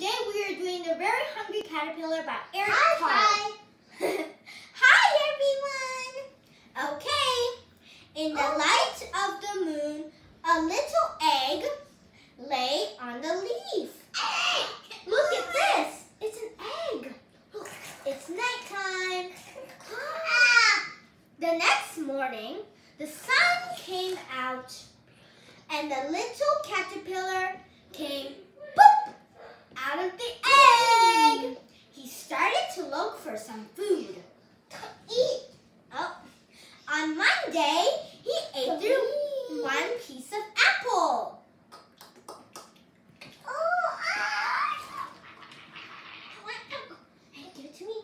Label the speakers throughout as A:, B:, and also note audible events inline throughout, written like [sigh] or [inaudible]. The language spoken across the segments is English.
A: today we are doing The Very Hungry Caterpillar by Eric
B: Hi,
A: Carle. [laughs] Hi everyone! Okay, in the
B: Oh.
A: light of the moon, a little egg lay on the leaf. Egg. Look at this! It's an egg! It's nighttime. Ah! The next morning, the sun came out and the little caterpillar came boop out of the egg. He started to look for some food to eat. Oh, on Monday, he ate through one piece of apple. Hey, give it to me.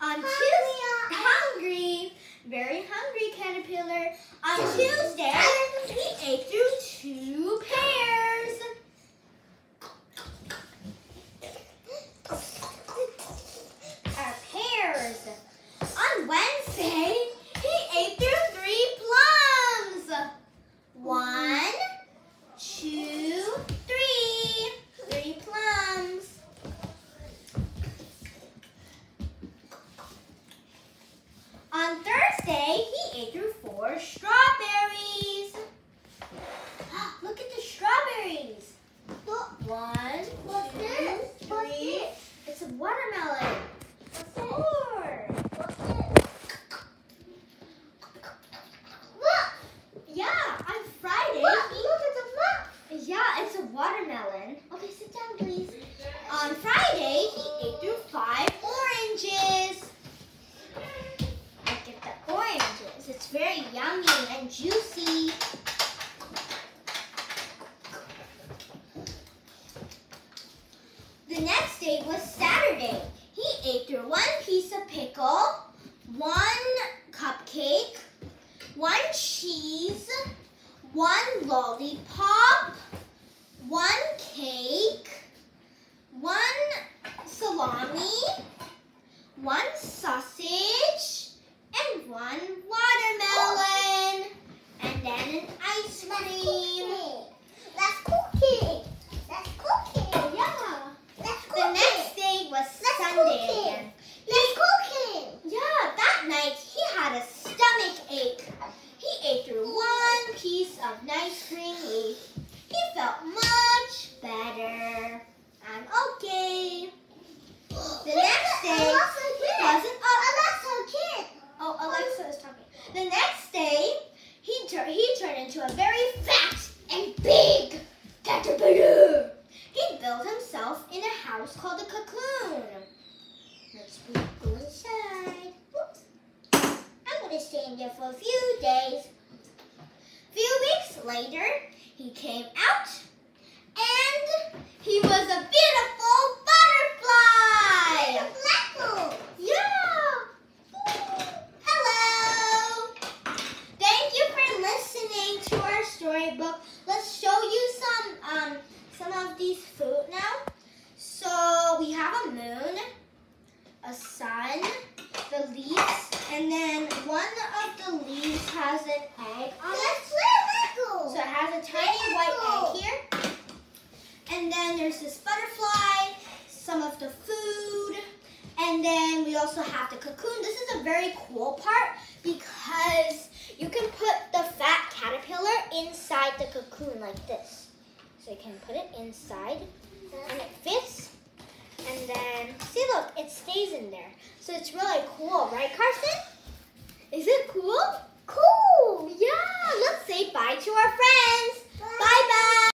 A: On Tuesday, hungry, very hungry caterpillar. On Tuesday, he ate through two pears. Our pears. On Wednesday, he ate through three plums. One, two, three. Three plums. On Thursday, he ate through four strawberries. Look at the strawberries. Look, one,
B: What's
A: two,
B: this? What's
A: three.
B: this?
A: It's a watermelon.
B: What's
A: Four.
B: Look!
A: Yeah, on Friday.
B: Look!
A: he-
B: Look at the map!
A: Yeah, it's a watermelon.
B: Okay, sit down, please.
A: On Friday, he ate through five oranges. Look at the oranges. It's very yummy and juicy. The next day was Saturday. He ate through one piece of pickle, one cupcake, one cheese, one lollipop, one cake, one salami, one sausage, and one watermelon, and then an ice cream.
B: That's cooking. That's cooking.
A: Yeah.
B: That's
A: The
B: cooking.
A: next day was
B: That's
A: Sunday
B: cooking.
A: again.
B: That's cooking.
A: Yeah, that night he had a stomach ache. He ate through one piece of nice green leaf. He felt much better. I'm okay. The next day he wasn't up.
B: Alexa, kid.
A: Oh, Alexa is talking. The next day, he tur- he turned into a very fat and big caterpillar. He built himself in a house called a cocoon. Let's go inside. Oops. I'm gonna stay in there for a few days. A Few weeks later, he came out, and he was a beautiful butterfly.
B: Blackboard.
A: Yeah. Hello. Thank you for listening to storybook. Let's show you some um some of these food now. So we have a moon, a sun, the leaves, and then one of the leaves has an egg on it.
B: Let's play
A: So it has a tiny white egg here. And then there's this butterfly, some of the food, and then we also have the cocoon. This is a very cool part because you can put the fat caterpillar inside the cocoon like this. So you can put it inside and it fits. And then, see look, it stays in there. So it's really cool, right Carson? Is it cool?
B: Cool, yeah, let's say bye to our friends.